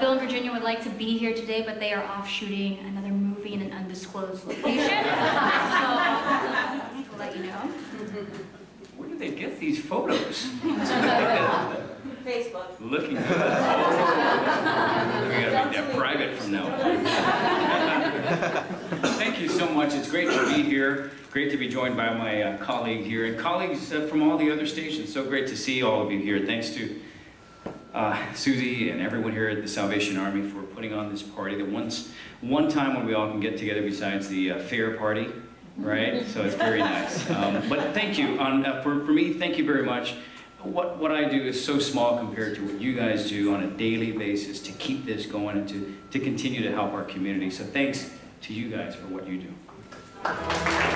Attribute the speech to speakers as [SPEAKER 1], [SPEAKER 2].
[SPEAKER 1] Bill and Virginia would like to be here today, but they are off shooting another movie in an undisclosed location. So, to let you know.
[SPEAKER 2] Where do they get these photos?
[SPEAKER 3] Facebook.
[SPEAKER 2] Looking good. Oh, We gotta make that private from now on. Thank you so much. It's great to be here. Great to be joined by my uh, colleague here and colleagues uh, from all the other stations. So great to see all of you here. Thanks to uh, Susie and everyone here at the Salvation Army for putting on this party. The once, one time when we all can get together besides the uh, fair party, right? So it's very nice. Um, but thank you. On, uh, for, for me, thank you very much. What, what I do is so small compared to what you guys do on a daily basis to keep this going and to, to continue to help our community. So thanks to you guys for what you do.